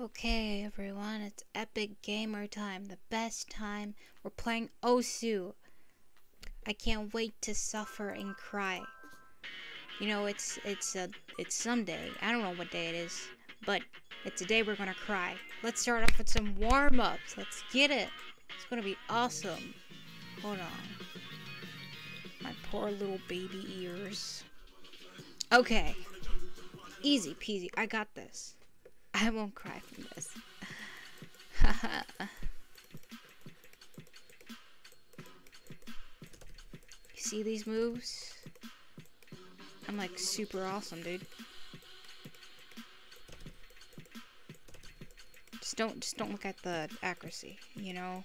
Okay, everyone, it's epic gamer time. The best time. We're playing Osu. I can't wait to suffer and cry. You know, it's it's a it's someday. I don't know what day it is, but it's a day we're gonna cry. Let's start off with some warm ups. Let's get it. It's gonna be awesome. Hold on. My poor little baby ears. Okay. Easy peasy. I got this. I won't cry from this. you see these moves? I'm like super awesome, dude. Just don't just don't look at the accuracy, you know?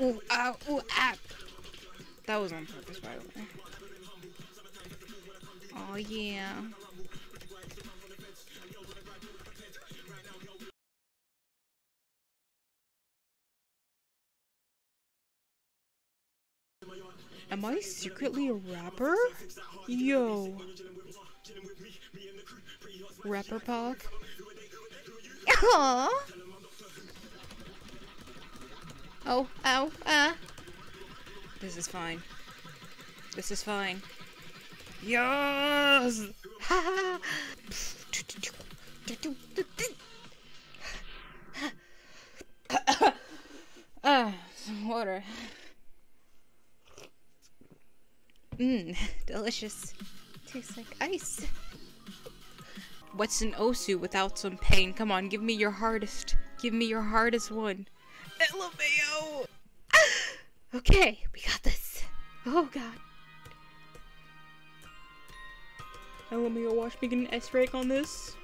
Ooh, ow, ooh, ah! That was on purpose, by the way. Oh yeah. Am I secretly a rapper? Yo. Rapper Pog? Aww. Oh, ow, ah. This is fine. This is fine. Yes! Ah, some water. Mmm, delicious. Tastes like ice. What's an Osu without some pain? Come on, give me your hardest. Give me your hardest one. LMAO! okay, we got this. Oh god. LMAO, watch me get an S rank on this.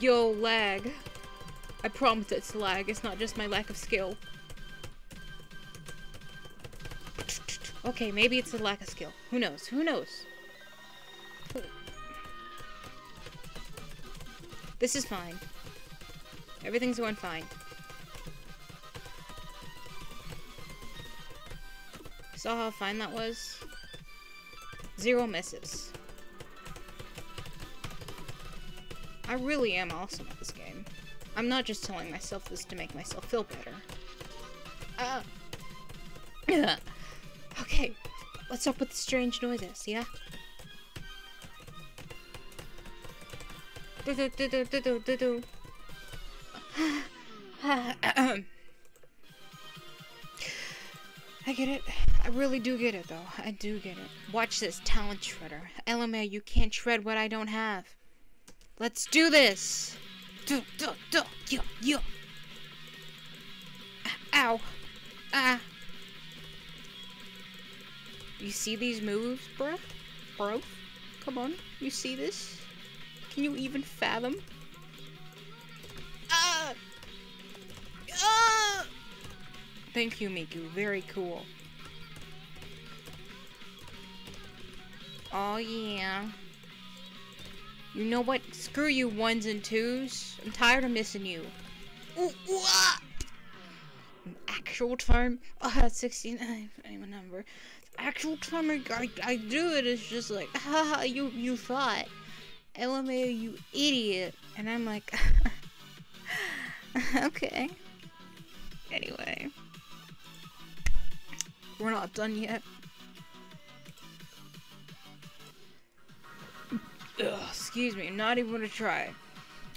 Yo, lag. I promise it's lag, it's not just my lack of skill. Okay, maybe it's a lack of skill. Who knows? Who knows? This is fine. Everything's going fine. Saw how fine that was? Zero misses. I really am awesome at this game. I'm not just telling myself this to make myself feel better. Uh. okay, what's up with the strange noises, yeah? Do do do do do do do do. I get it. I really do get it, though. I do get it. Watch this, talent shredder. LMA, you can't shred what I don't have. Let's do this! Do, do, do, yo, yo. Ow. Ah. You see these moves, bro? Bro? Come on. You see this? Can you even fathom? Ah! Ah! Thank you, Miku. Very cool. Oh, yeah. You know what? Screw you ones and twos. I'm tired of missing you. Ooh, ooh, ah! Actual time? Oh, that's 69. I'm a number. Actual time I, I, do it is just like, haha, you, you thought. LMAO, you idiot. And I'm like, okay. Anyway. We're not done yet. Ugh, excuse me, I'm not even gonna try.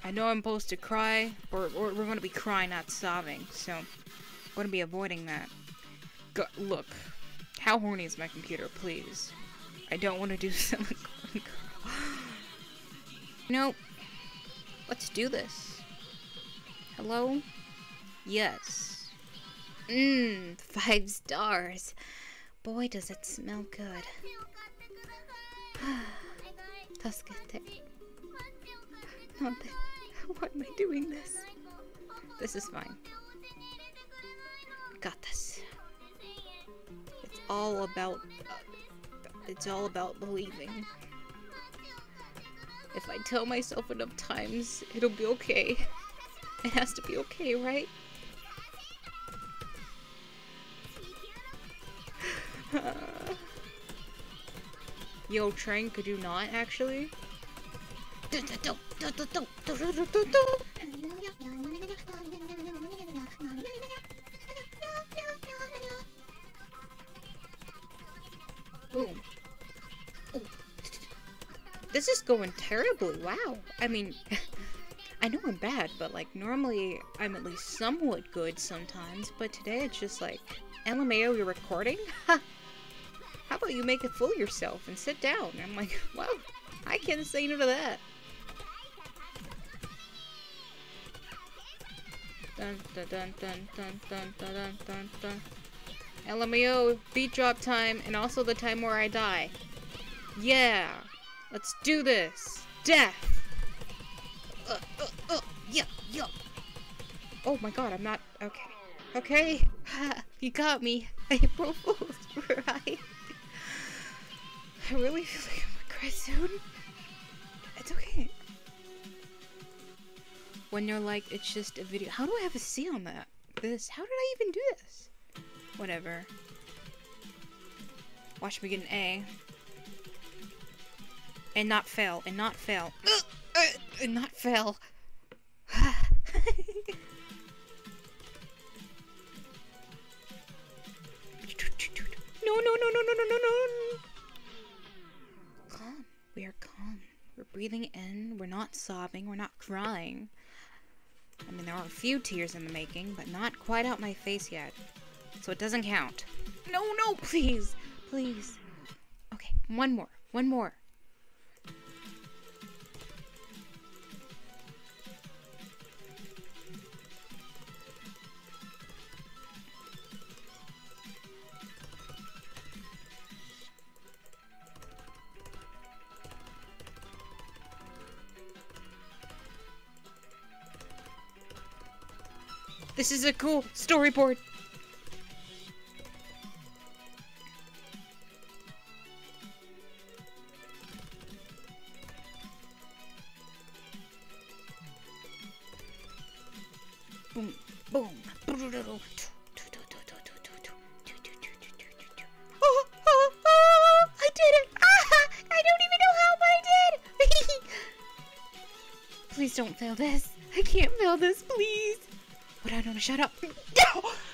I know I'm supposed to cry, or, or we're gonna be crying, not sobbing, so I'm gonna be avoiding that. Go look, how horny is my computer, please? I don't want to do something. nope. Let's do this. Hello? Yes. Mmm, five stars. Boy, does it smell good. Tuscate. Not that. Why am I doing this? This is fine. Got this. All about. Uh, it's all about believing. If I tell myself enough times, it'll be okay. It has to be okay, right? Yo, train, could you not actually? Boom. This is going terribly. Wow. I mean, I know I'm bad, but like normally I'm at least somewhat good sometimes, but today it's just like, LMAO, you're recording? Ha! How about you make a fool yourself and sit down? And I'm like, well, I can't say no to that. Dun dun dun dun dun dun dun dun dun. LMAO, beat drop time, and also the time where I die. Yeah! Let's do this! Death! Uh, uh, uh, yeah, yeah. Oh my god, I'm not... Okay. Okay? you got me. April Fool's, right? I really feel like I'm gonna cry soon. It's okay. When you're like, it's just a video. How do I have a C on that? This. How did I even do this? Whatever. Watch me get an A. And not fail. And not fail. Uh, uh, and not fail. no, no, no, no, no, no, no, no. Calm. We are calm. We're breathing in. We're not sobbing. We're not crying. I mean, there are a few tears in the making, but not quite out my face yet. So it doesn't count. No, no, please. Please. Okay, one more. One more. This is a cool storyboard. Oh, I did it! Ah, I don't even know how, but I did! Please don't fail this. I can't fail this, please. But I don't shut up.